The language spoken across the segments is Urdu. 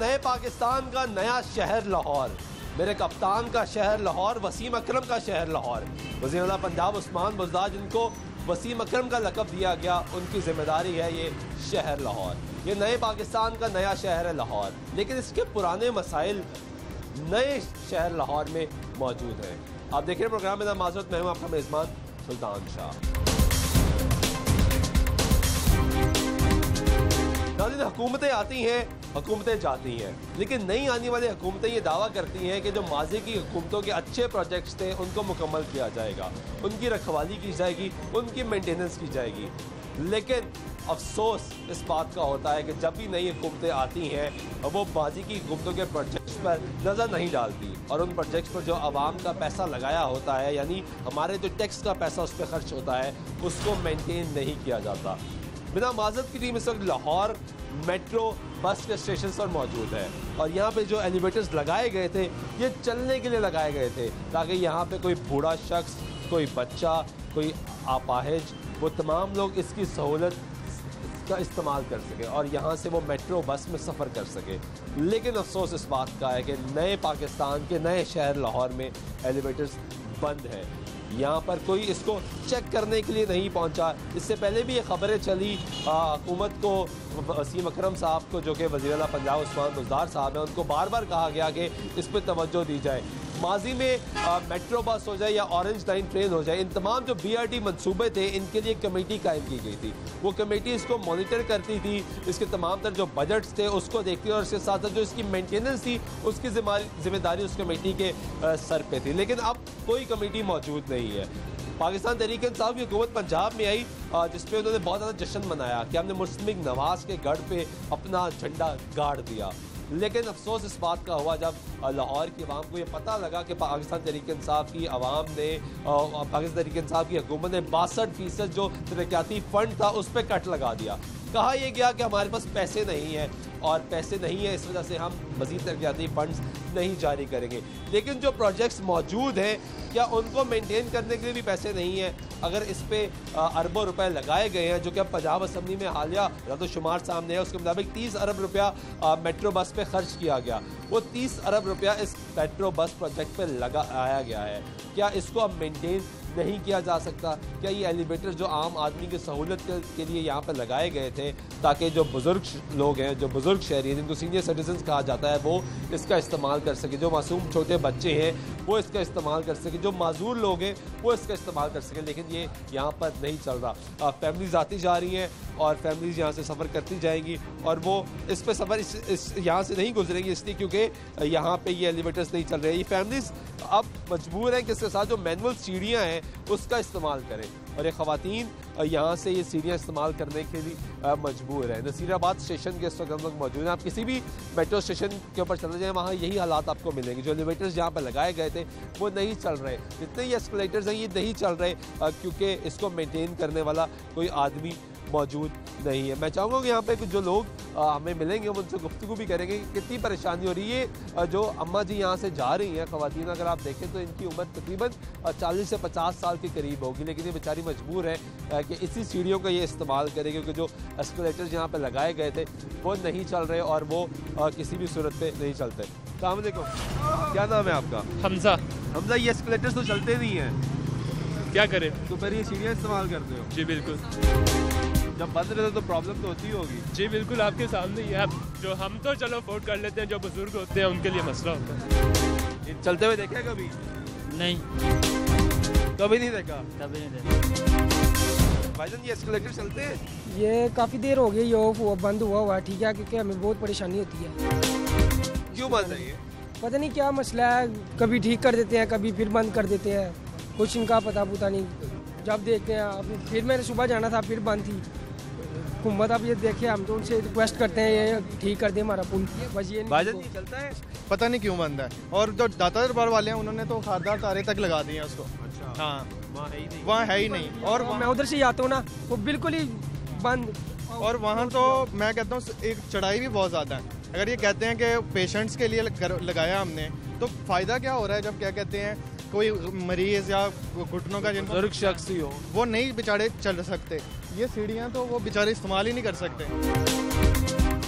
نئے پاکستان کا نیا شہر لاہور۔ میرے کپتان کا شہر لاہور، وسیم اکرم کا شہر لاہور۔ وزیر اعلیٰ پنجاب عثمان بزدار جن کو وسیم اکرم کا لقب دیا گیا، ان کی ذمہ داری ہے یہ شہر لاہور۔ یہ نئے پاکستان کا نیا شہر ہے لاہور، لیکن اس کے پرانے مسائل نئے شہر لاہور میں موجود ہیں۔ آپ دیکھ رہے ہیں پروگرام میں معذرت، میں ہوں آپ کا میزبان سلطان شاہ۔ ناظرین حکومتیں آتی ہیں، حکومتیں جاتی ہیں۔ لیکن نئی آنے والی حکومتیں یہ دعویٰ کرتی ہیں کہ جو ماضی کی حکومتوں کے اچھے پروجیکٹس تھے، ان کو مکمل کیا جائے گا۔ ان کی رکھوالی کی جائے گی، ان کی مینٹیننس کی جائے گی۔ لیکن افسوس اس بات کا ہوتا ہے کہ جب بھی نئی حکومتیں آتی ہیں، وہ ماضی کی حکومتوں کے پروجیکٹس پر نظر نہیں ڈالتی۔ اور ان پروجیکٹس پر جو عوام کا پیسہ لگایا ہوتا ہے یعنی ہمارے جو ٹیکس کا پیسہ اس پہ خرچ ہوتا ہے، اس کو مینٹین نہیں کیا جاتا۔ بنا معذرت کی ٹیم اس وقت لاہور میٹرو بس کے اسٹیشن پر موجود ہے اور یہاں پہ جو ایلیویٹرز لگائے گئے تھے، یہ چلنے کے لیے لگائے گئے تھے تاکہ یہاں پہ کوئی بوڑھا شخص، کوئی بچہ، کوئی آپاہج وہ تمام لوگ اس کی سہولت کا استعمال کر سکے اور یہاں سے وہ میٹرو بس میں سفر کر سکے۔ لیکن افسوس اس بات کا ہے کہ نئے پاکستان کے نئے شہر لاہور میں ایلیویٹرز بند ہے یہاں پر کوئی اس کو چیک کرنے کے لیے نہیں پہنچا۔ اس سے پہلے بھی یہ خبریں چلی۔ حکومت کو، وسیم اکرم صاحب کو، جو کہ وزیر اعلیٰ پنجاب عثمان مزدار صاحب ہیں، ان کو بار بار کہا گیا کہ اس پہ توجہ دی جائے۔ ماضی میں میٹرو بس ہو جائے یا اورنج لائن ٹرین ہو جائے، ان تمام جو بی آر ٹی منصوبے تھے، ان کے لیے کمیٹی قائم کی گئی تھی۔ وہ کمیٹی اس کو مانیٹر کرتی تھی، اس کے تمام تر جو بجٹس تھے، اس کو دیکھتی اور اس کے ساتھ جو اس کی مینٹیننس تھی، اس کی ذمہ داری اس کمیٹی کے سر پہ تھی۔ لیکن اب کوئی کمیٹی موجود نہیں ہے۔ پاکستان تحریک انصاف کی حکومت پنجاب میں آئی جس پہ انہوں نے بہت زیادہ جشن منایا کہ ہم نے مسلم نواز کے گڑھ پہ اپنا جھنڈا گاڑ دیا۔ لیکن افسوس اس بات کا ہوا جب لاہور کی عوام کو یہ پتہ لگا کہ پاکستان تحریک انصاف کی عوام نے پاکستان تحریک انصاف کی حکومت نے باسٹھ فیصد جو ترقیاتی فنڈ تھا اس پہ کٹ لگا دیا۔ کہا یہ گیا کہ ہمارے پاس پیسے نہیں ہیں اور پیسے نہیں ہیں اس وجہ سے ہم مزید ترقیاتی فنڈز نہیں جاری کریں گے۔ لیکن جو پروجیکٹس موجود ہیں، کیا ان کو مینٹین کرنے کے لیے بھی پیسے نہیں ہیں؟ اگر اس پہ اربوں روپے لگائے گئے ہیں، جو کہ اب پنجاب اسمبلی میں حالیہ رد و شمار سامنے ہے، اس کے مطابق تیس ارب روپیہ میٹرو بس پہ خرچ کیا گیا۔ وہ تیس ارب روپیہ اس میٹرو بس پروجیکٹ پہ لگا آیا گیا ہے۔ کیا اس کو اب مینٹین نہیں کیا جا سکتا؟ کیا یہ ایلیویٹر جو عام آدمی کی سہولت کے لیے یہاں پہ لگائے گئے تھے، تاکہ جو بزرگ لوگ ہیں، جو بزرگ شہری ہیں، جن کو سینئر سٹیزنز کہا جاتا ہے، وہ اس کا استعمال کر سکے۔ جو معصوم چھوٹے بچے ہیں، وہ اس کا استعمال کر سکے۔ جو معذور لوگ ہیں، وہ اس کا استعمال کر سکیں لیکن یہ یہاں پر نہیں چل رہا۔ فیملیز آتی جا رہی ہیں اور فیملیز یہاں سے سفر کرتی جائیں گی اور وہ اس پہ سفر اس اس یہاں سے نہیں گزریں گی، اس لیے کیونکہ یہاں پہ یہ ایلیویٹرز نہیں چل رہے۔ یہ فیملیز اب مجبور ہیں کہ اس کے ساتھ جو مینول سیڑھیاں ہیں اس کا استعمال کریں اور یہ خواتین یہاں سے یہ سیڑھیاں استعمال کرنے کے لیے مجبور ہیں۔ نصیر آباد اسٹیشن کے اس وقت ہم لوگ موجود ہیں۔ آپ کسی بھی میٹرو اسٹیشن کے اوپر چلے جائیں، وہاں یہی حالات آپ کو ملیں گے۔ جو ایلیویٹرز جہاں پہ لگائے گئے تھے، وہ نہیں چل رہے۔ جتنے یہ اسکلیٹرز ہیں، یہ نہیں چل رہے کیونکہ اس کو مینٹین کرنے والا کوئی آدمی موجود نہیں ہے۔ میں چاہوں گا کہ یہاں پہ کچھ جو لوگ ہمیں ملیں گے ان سے گفتگو بھی کریں گے کہ کتنی پریشانی ہو رہی ہے۔ جو اماں جی یہاں سے جا رہی ہیں خواتین اگر آپ دیکھیں تو ان کی عمر تقریباً چالیس سے پچاس سال کے قریب ہوگی لیکن یہ بیچاری مجبور ہے کہ اسی سیڑھیوں کا یہ استعمال کرے کیونکہ جو اسکولیٹر یہاں پہ لگائے گئے تھے وہ نہیں چل رہے اور وہ کسی بھی صورت پہ نہیں چلتے۔ السلام علیکم۔ کیا نام ہے آپ کا؟ حمزہ۔ حمزہ یہ اسکولیٹر تو چلتے نہیں ہیں۔ کیا کریں؟ تو پھر یہ سیڑھیاں استعمال کرتے ہو۔ جی بالکل۔ جب بند رہتے تو پرابلم تو ہوتی ہوگی۔ جی بالکل آپ کے سامنے ہی ہے۔ جو ہم تو چلو افورڈ کر لیتے ہیں جو بزرگ ہوتے ہیں ان کے لیے مسئلہ ہوتا ہے۔ چلتے ہوئے دیکھا کبھی؟ نہیں۔ کبھی نہیں دیکھا؟ کبھی نہیں دیکھا۔ بھائی جان یہ اسکلیٹر چلتے ہیں؟ یہ کافی دیر ہو گئی یہ ہوا بند ہوا ہوا ٹھیک ہے کیونکہ ہمیں بہت پریشانی ہوتی ہے۔ کیوں بند ہے یہ؟ پتہ نہیں کیا مسئلہ ہے کبھی ٹھیک کر دیتے ہیں کبھی پھر بند کر دیتے ہیں۔ کچھ ان کا پتہ پتہ نہیں۔ جب دیکھتے ہیں پھر میں نے صبح جانا تھا پھر بند تھی۔ حکومت اب یہ دیکھیں ہم تو ان سے ریکویسٹ کرتے ہیں یہ ٹھیک کر دیں ہمارا پل بس یہ چلتا ہے؟ پتہ نہیں کیوں بند ہے۔ اور جو داتا دربار والے ہیں انہوں نے تو خاردار تارے تک لگا دیے ہیں اس کو۔ اچھا۔ ہاں۔ وہاں ہے ہی نہیں۔ اور میں ادھر سے جاتا ہوں نا وہ بالکل ہی بند۔ اور وہاں تو میں کہتا ہوں ایک چڑھائی بھی بہت زیادہ ہے۔ اگر یہ کہتے ہیں کہ پیشنٹس کے لیے لگایا ہم نے تو فائدہ کیا ہو رہا ہے جب کیا کہتے ہیں کوئی مریض یا گھٹنوں کا جن بزرگ شخص ہی ہو۔ وہ نہیں بیچارے چل سکتے۔ یہ سیڑھیاں تو وہ بیچارے استعمال ہی نہیں کر سکتے۔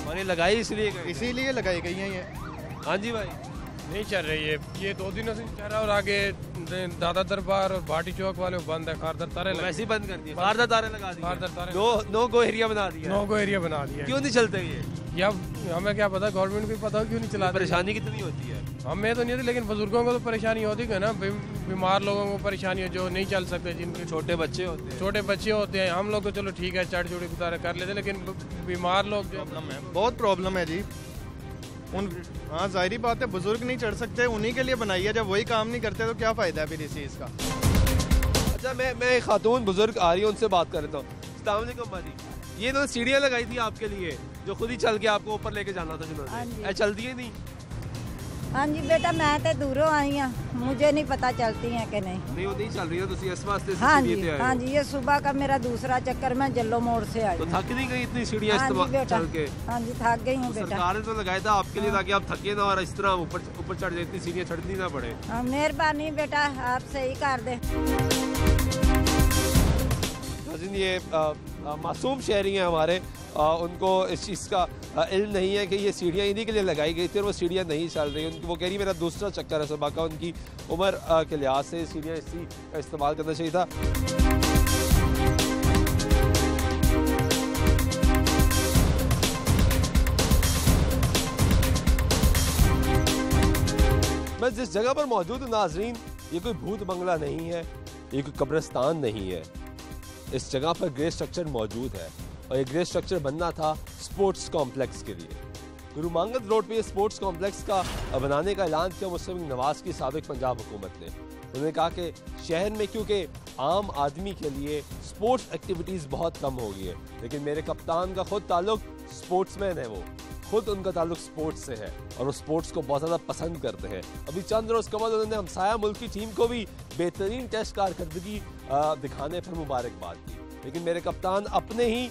اور یہ لگائی اس لیے اسی لیے لگائی گئی ہیں یہ۔ ہاں جی بھائی۔ نہیں چل رہی ہے۔ یہ دو دنوں سے چل رہا ہے اور آگے دادا دربار اور بھاٹی چوک والے بند ہے خاردر تارے لگے۔ ویسے بند کر دیے باردہ تارے لگا دیے باردہ تارے۔ نو نو گو ایریا بنا دیا۔ نو کو ایریا بنا دیا۔ کیوں نہیں چلتے یہ؟ یا ہمیں کیا پتا گورنمنٹ کو پتا کیوں نہیں چلاتے؟ پریشانی کتنی ہوتی ہے؟ ہمیں تو نہیں ہوتی لیکن بزرگوں کو تو پریشانی ہوتی ہے نا بیم- بیمار لوگوں کو پریشانی ہے جو نہیں چل سکتے جن کے چھوٹے بچے ہوتے ہیں۔ چھوٹے بچے ہوتے ہیں ہم لوگ تو چلو ٹھیک ہے چڑھ چوڑی گزارا کر لیتے لیکن بیمار لوگ جو بہت پرابلم ہے جی۔ ان ہاں ظاہری بات ہے بزرگ نہیں چڑھ سکتے انہی کے لیے بنائی ہے جب وہی کام نہیں کرتے تو کیا فائدہ ہے پھر اس چیز کا؟ اچھا میں میں ایک خاتون بزرگ آ رہی ہوں ان سے بات کر رہتا ہوں۔ السلام علیکم باجی یہ نے سیڑھیاں لگائی تھی آپ کے لیے جو خود ہی چل کے آپ کو اوپر لے کے جانا تھا جنہوں ہاں نے جی۔ اے چلتی ہے نہیں۔ ہاں جی بیٹا میں تے دوروں آئی ہوں مجھے نہیں پتا چلتی ہیں کہ نہیں۔ نہیں وہ نہیں چل رہی ہے تو اس واسطے ہاں جی ہاں۔ جی یہ صبح کا میرا دوسرا چکر میں جلو موڑ سے آئی تو تھک نہیں گئی اتنی سیڑھیاں ہاں جی استعمال چل کے؟ ہاں جی تھک گئی ہوں تو بیٹا۔ سرکار نے تو لگایا تھا آپ کے لیے تاکہ آپ تھکے نہ اور اس طرح اوپر اوپر چڑھ جائے اتنی سیڑھیاں چڑھنی نہ پڑے۔ ہاں، مہربانی بیٹا آپ صحیح کر دیں۔ ناظرین یہ معصوم شہری ہیں ہمارے۔ ان کو اس چیز کا علم نہیں ہے کہ یہ سیڑھیاں انہی کے لیے لگائی گئی تھی اور وہ سیڑھیاں نہیں چل رہی۔ ان کی، وہ کہہ رہی میرا دوسرا چکر ہے صبح کا۔ ان کی عمر کے لحاظ سے سیڑھیاں اسی کا استعمال کرنا چاہیے تھا۔ میں جس جگہ پر موجود ہوں ناظرین، یہ کوئی بھوت بنگلہ نہیں ہے، یہ کوئی قبرستان نہیں ہے۔ اس جگہ پر گرے سٹرکچر موجود ہے اور یہ گرے سٹرکچر بننا تھا سپورٹس کمپلیکس کے لیے۔ گرو مانگت روڈ پہ یہ سپورٹس کمپلیکس کا بنانے کا اعلان کیا مسلم نواز کی سابق پنجاب حکومت نے۔ انہوں نے کہا کہ شہر میں کیونکہ عام آدمی کے لیے سپورٹس ایکٹیویٹیز بہت کم ہو گئی ہے لیکن میرے کپتان کا خود تعلق سپورٹس مین ہے وہ۔ خود ان کا تعلق سپورٹس سے ہے اور وہ سپورٹس کو بہت زیادہ پسند کرتے ہیں۔ ابھی چند روز قبل انہوں نے ہمسایہ ملک کی ٹیم کو بھی بہترین ٹیسٹ کارکردگی دکھانے پر مبارکباد دی۔ لیکن میرے کپتان اپنے ہی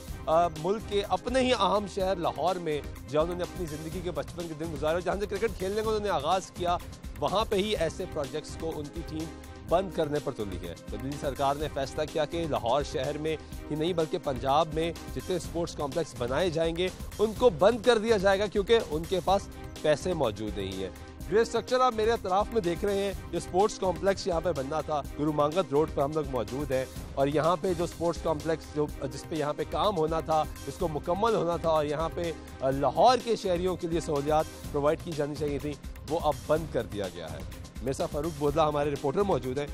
ملک کے اپنے ہی اہم شہر لاہور میں جہاں انہوں نے اپنی زندگی کے بچپن کے دن گزارے جہاں سے کرکٹ کھیلنے کو انہوں نے آغاز کیا، وہاں پہ ہی ایسے پروجیکٹس کو ان کی ٹیم بند کرنے پر تلی ہے۔ تو دلی سرکار نے فیصلہ کیا کہ لاہور شہر میں ہی نہیں بلکہ پنجاب میں جتنے سپورٹس کمپلیکس بنائے جائیں گے، ان کو بند کر دیا جائے گا کیونکہ ان کے پاس پیسے موجود نہیں ہیں۔ گریٹ اسٹرکچر آپ میرے اطراف میں دیکھ رہے ہیں یہ سپورٹس کمپلیکس یہاں پہ بننا تھا، گرو مانگت روڈ پر ہم لوگ موجود ہیں۔ اور یہاں پہ جو سپورٹس کمپلیکس جو جس پہ یہاں پہ کام ہونا تھا جس کو مکمل ہونا تھا، اور یہاں پہ لاہور کے شہریوں کے لیے سہولیات پرووائڈ کی جانی چاہیے تھیں، وہ اب بند کر دیا گیا ہے۔ میرے ساتھ فاروق بودلا ہمارے رپورٹر موجود ہیں۔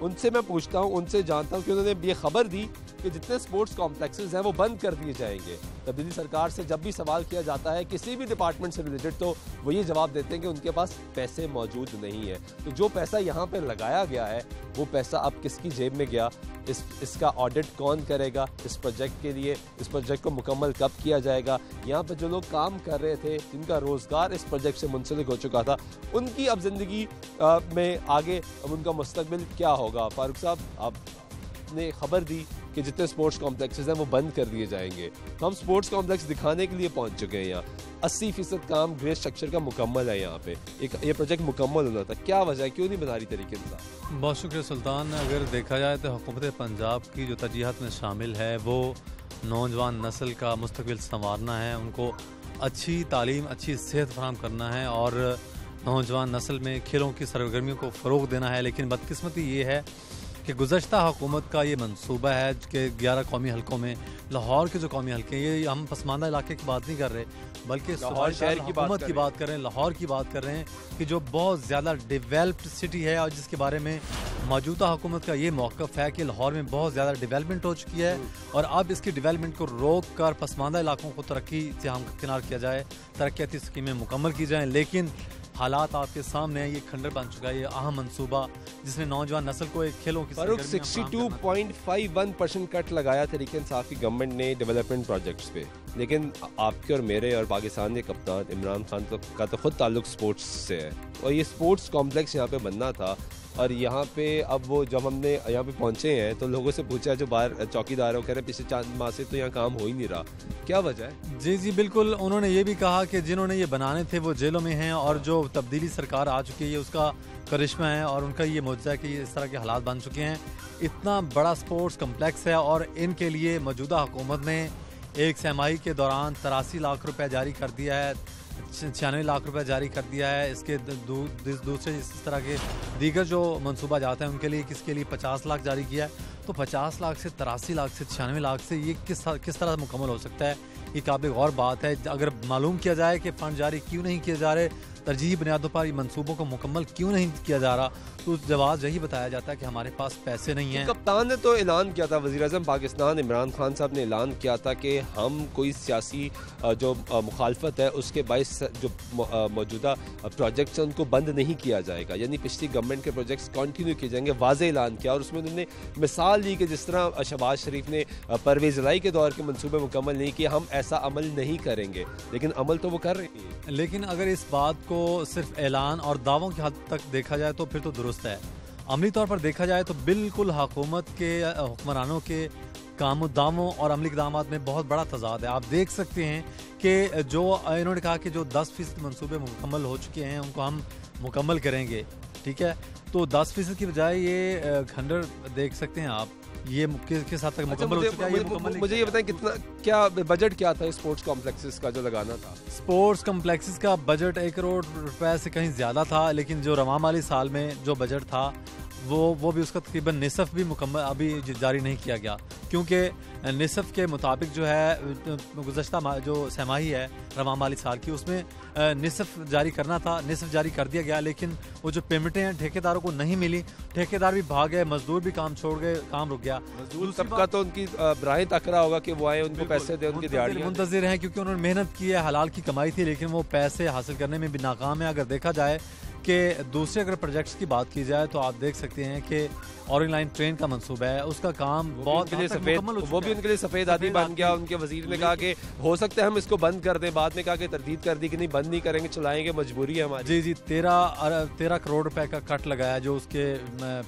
ان سے میں پوچھتا ہوں، ان سے جانتا ہوں کہ انہوں نے یہ خبر دی کہ جتنے سپورٹس کمپلیکسز ہیں وہ بند کر دیے جائیں گے۔ تبدیلی سرکار سے جب بھی سوال کیا جاتا ہے کسی بھی ڈپارٹمنٹ سے ریلیٹڈ تو وہ یہ جواب دیتے ہیں کہ ان کے پاس پیسے موجود نہیں ہے تو جو پیسہ یہاں پہ لگایا گیا ہے، وہ پیسہ اب کس کی جیب میں گیا؟ اس اس کا آڈٹ کون کرے گا؟ اس پروجیکٹ کے لیے اس پروجیکٹ کو مکمل کب کیا جائے گا؟ یہاں پہ جو لوگ کام کر رہے تھے، جن کا روزگار اس پروجیکٹ سے منسلک ہو چکا تھا، ان کی اب زندگی میں آگے، اب ان کا مستقبل کیا ہوگا؟ فاروق صاحب، آپ نے خبر دی کہ جتنے سپورٹس کمپلیکسز ہیں وہ بند کر دیے جائیں گے۔ تو ہم سپورٹس کمپلیکس دکھانے کے لیے پہنچ چکے ہیں یہاں۔ اسی فیصد کام گریٹ اسٹرکچر کا مکمل ہے یہاں پہ۔ ایک یہ پروجیکٹ مکمل ہونا تھا۔ کیا وجہ ہے؟ کیوں نہیں بنا رہی طریقے سے بہت شکریہ سلطان۔ اگر دیکھا جائے تو حکومت پنجاب کی جو ترجیحات میں شامل ہے، وہ نوجوان نسل کا مستقبل سنوارنا ہے، ان کو اچھی تعلیم، اچھی صحت فراہم کرنا ہے اور نوجوان نسل میں کھیلوں کی سرگرمیوں کو فروغ دینا ہے۔ لیکن بدقسمتی یہ ہے کہ گزشتہ حکومت کا یہ منصوبہ ہے کہ گیارہ قومی حلقوں میں لاہور کے جو قومی حلقے ہیں یہ ہم پسماندہ علاقے کی بات نہیں کر رہے بلکہ لاہور شہر کی حکومت کی۔ بات کر رہے ہیں لاہور کی بات کر رہے ہیں کہ جو بہت زیادہ ڈیولپڈ سٹی ہے اور جس کے بارے میں موجودہ حکومت کا یہ موقف ہے کہ لاہور میں بہت زیادہ ڈیولپمنٹ ہو چکی ہے اور اب اس کی ڈیولپمنٹ کو روک کر پسماندہ علاقوں کو ترقی سے ہم کنار کیا جائے ترقیاتی اسکیمیں مکمل کی جائیں لیکن حالات آپ کے سامنے ہیں یہ کھنڈر بن چکا ہے یہ اہم منصوبہ جس نے نوجوان نسل کو ایک کھیلوں کی Farooq sixty two point five one percent cut لگایا تحریک انصاف کی گورنمنٹ نے ڈیولپمنٹ پروجیکٹس پہ۔ لیکن آپ کے اور میرے اور پاکستان کے کپتان عمران خان کا تو خود تعلق سپورٹس سے ہے۔ اور یہ سپورٹس کمپلیکس یہاں پہ بننا تھا۔ اور یہاں پہ اب وہ جب ہم نے یہاں پہ پہنچے ہیں تو لوگوں سے پوچھا جو باہر چوکی دار کہہ رہے ہیں، پچھلے چاند ماہ سے تو یہاں کام ہو ہی نہیں رہا۔ کیا وجہ ہے؟ جی جی بالکل۔ انہوں نے یہ بھی کہا کہ جنہوں نے یہ بنانے تھے وہ جیلوں میں ہیں اور جو تبدیلی سرکار آ چکی ہے اس کا کرشمہ ہے اور ان کا یہ معجزہ ہے کہ یہ اس طرح کے حالات بن چکے ہیں۔ اتنا بڑا سپورٹس کمپلیکس ہے اور ان کے لیے موجودہ حکومت نے ایک سہمائی کے دوران تراسی لاکھ روپے جاری کر دیا ہے۔ چھیانوے لاکھ روپے جاری کر دیا ہے۔ اس کے دوسرے اس طرح کے دیگر جو منصوبہ جاتے ہیں، ان کے لیے کس کے لیے پچاس لاکھ جاری کیا ہے؟ تو پچاس لاکھ سے تراسی لاکھ سے چھیانوے لاکھ سے یہ کس کس طرح مکمل ہو سکتا ہے؟ یہ قابل غور بات ہے۔ اگر معلوم کیا جائے کہ فنڈ جاری کیوں نہیں کیے جا رہے ترجیحی بنیادوں پر منصوبوں کو مکمل کیوں نہیں کیا جا رہا؟ تو جواز یہی بتایا جاتا ہے کہ ہمارے پاس پیسے نہیں ہیں۔ کپتان نے تو اعلان کیا تھا وزیر اعظم پاکستان عمران خان صاحب نے اعلان کیا تھا کہ ہم کوئی سیاسی جو مخالفت ہے اس کے باعث جو موجودہ پروجیکٹس ان کو بند نہیں کیا جائے گا۔ یعنی پچھلی گورنمنٹ کے پروجیکٹس کنٹینیو کیے جائیں گے واضح اعلان کیا۔ اور اس میں انہوں نے مثال دی کہ جس طرح شہباز شریف نے پرویز لائی کے دور کے منصوبے مکمل نہیں کیے ہم ایسا عمل نہیں کریں گے۔ لیکن عمل تو وہ کر رہے ہیں۔ لیکن اگر اس بات کو صرف اعلان اور دعووں کی حد تک دیکھا جائے تو پھر تو درست ہے۔ عملی طور پر دیکھا جائے تو بالکل حکومت کے، حکمرانوں کے کام و داموں اور عملی اقدامات میں بہت بڑا تضاد ہے۔ آپ دیکھ سکتے ہیں کہ جو، انہوں نے کہا کہ جو دس فیصد منصوبے مکمل ہو چکے ہیں، ان کو ہم مکمل کریں گے۔ ٹھیک ہے؟ تو دس فیصد کی بجائے یہ کھنڈر دیکھ سکتے ہیں آپ۔ یہ کس حد تک اچھا، مکمل ہو چکا ہے؟ مجھے یہ بتائیں کتنا کیا بجٹ کیا تھا اسپورٹس کمپلیکسز کا جو لگانا تھا؟ اسپورٹس کمپلیکسز کا بجٹ ایک کروڑ روپے سے کہیں زیادہ تھا لیکن جو رواں والی سال میں جو بجٹ تھا وہ وہ بھی اس کا تقریباً نصف بھی مکمل ابھی جاری نہیں کیا گیا۔ کیونکہ نصف کے مطابق جو ہے گزشتہ جو سہماہی ہے رواں مالی سال کی اس میں نصف جاری کرنا تھا نصف جاری کر دیا گیا لیکن وہ جو پیمنٹیں ہیں ٹھیکے داروں کو نہیں ملی۔ ٹھیکے دار بھی بھاگ گئے مزدور بھی کام چھوڑ گئے کام رک گیا۔ مزدور طبقہ تو ان کی براہ تک رہا ہوگا کہ وہ آئے ان کو پیسے دے ان کی دیہڑیاں منتظر ہیں کیونکہ انہوں نے محنت کی ہے حلال کی کمائی تھی لیکن وہ پیسے حاصل کرنے میں بھی ناکام ہے اگر دیکھا جائے کہ دوسرے اگر پروجیکٹس کی بات کی جائے تو آپ دیکھ سکتے ہیں کہ اورنگ لائن ٹرین کا منصوبہ ہے اس کا کام بہت وہ بھی ان کے لیے سفید آدمی بن گیا ان کے وزیر نے کہا کہ ہو سکتا ہے ہم اس کو بند کر دیں بعد میں کہا کہ تردید کر دی کہ نہیں بند نہیں کریں گے چلائیں گے مجبوری ہے ہماری۔ جی جی تیرہ تیرہ کروڑ روپے کا کٹ لگایا جو اس کے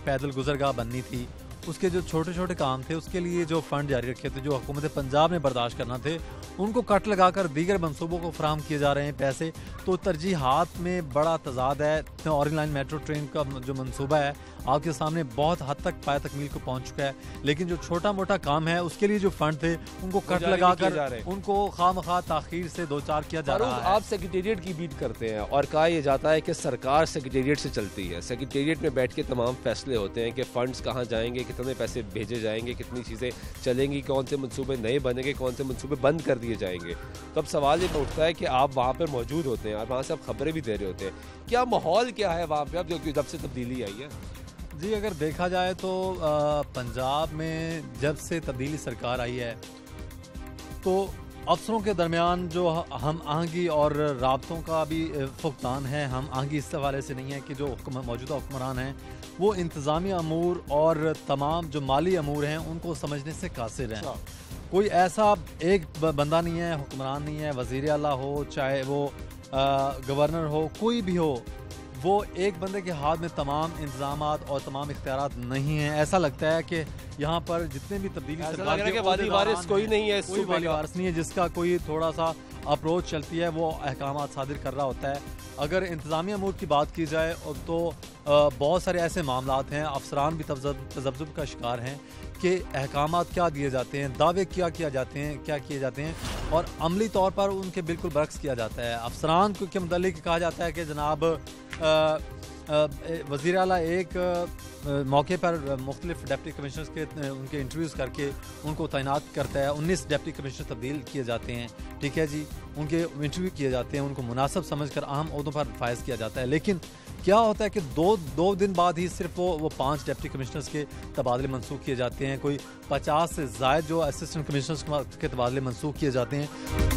پیدل گزرگاہ بننی تھی۔ اس کے جو چھوٹے چھوٹے کام تھے، اس کے لیے جو فنڈ جاری رکھے تھے، جو حکومت پنجاب میں برداشت کرنا تھے، ان کو کٹ لگا کر دیگر منصوبوں کو فراہم کیے جا رہے ہیں پیسے۔ تو ترجیحات میں بڑا تضاد ہے اورنگ لائن میٹرو ٹرین کا جو منصوبہ ہے آپ کے سامنے بہت حد تک پائے تکمیل کو پہنچ چکا ہے۔ لیکن جو چھوٹا موٹا کام ہے اس کے لیے جو فنڈ تھے ان کو کٹ لگا کر ان کو خواہ مخواہ تاخیر سے دو چار کیا جا رہا ہے۔ آپ سیکریٹریٹ کی بیٹ کرتے ہیں اور کہا یہ جاتا ہے کہ سرکار سیکریٹریٹ سے چلتی ہے۔ سیکریٹریٹ میں بیٹھ کے تمام فیصلے ہوتے ہیں کہ فنڈز کہاں جائیں گے کتنے پیسے بھیجے جائیں گے کتنی چیزیں چلیں گی کون سے منصوبے نئے بنیں گے کون سے منصوبے بند کر دیے جائیں گے۔ تو اب سوال یہ اٹھتا ہے کہ آپ وہاں پر موجود ہوتے ہیں اور وہاں سے آپ خبریں بھی دے رہے ہوتے ہیں۔ کیا ماحول کیا ہے وہاں پہ؟ اب جب سے تبدیلی آئی ہے۔ جی اگر دیکھا جائے تو پنجاب میں جب سے تبدیلی سرکار آئی ہے تو افسروں کے درمیان جو ہم آہنگی اور رابطوں کا بھی فقدان ہے ہم آہنگی اس حوالے سے نہیں ہے کہ جو موجودہ حکمران ہیں وہ انتظامی امور اور تمام جو مالی امور ہیں ان کو سمجھنے سے قاصر ہیں۔ کوئی ایسا ایک بندہ نہیں ہے حکمران نہیں ہے وزیر اعلیٰ ہو چاہے وہ گورنر ہو کوئی بھی ہو وہ ایک بندے کے ہاتھ میں تمام انتظامات اور تمام اختیارات نہیں ہیں۔ ایسا لگتا ہے کہ یہاں پر جتنے بھی تبدیلی کوئی نہیں ہے کوئی والی وارث نہیں ہے جس کا کوئی تھوڑا سا اپروچ چلتی ہے وہ احکامات صادر کر رہا ہوتا ہے۔ اگر انتظامی امور کی بات کی جائے تو بہت سارے ایسے معاملات ہیں افسران بھی تذبذب کا شکار ہیں کہ احکامات کیا دیے جاتے ہیں دعوے کیا کیا جاتے ہیں کیا کیے جاتے ہیں اور عملی طور پر ان کے بالکل برعکس کیا جاتا ہے۔ افسران کے متعلق کہا جاتا ہے کہ جناب وزیر اعلیٰ ایک موقع پر مختلف ڈپٹی کمشنرز کے ان کے انٹرویوز کر کے ان کو تعینات کرتا ہے۔ انیس ڈپٹی کمشنر تبدیل کیے جاتے ہیں۔ ٹھیک ہے جی؟ ان کے انٹرویو کیے جاتے ہیں، ان کو مناسب سمجھ کر اہم عہدوں پر فائز کیا جاتا ہے۔ لیکن کیا ہوتا ہے کہ دو دو دن بعد ہی صرف وہ وہ پانچ ڈپٹی کمشنرز کے تبادلے منسوخ کیے جاتے ہیں۔ کوئی پچاس سے زائد جو اسسٹنٹ کمشنرز کے تبادلے منسوخ کیے جاتے ہیں۔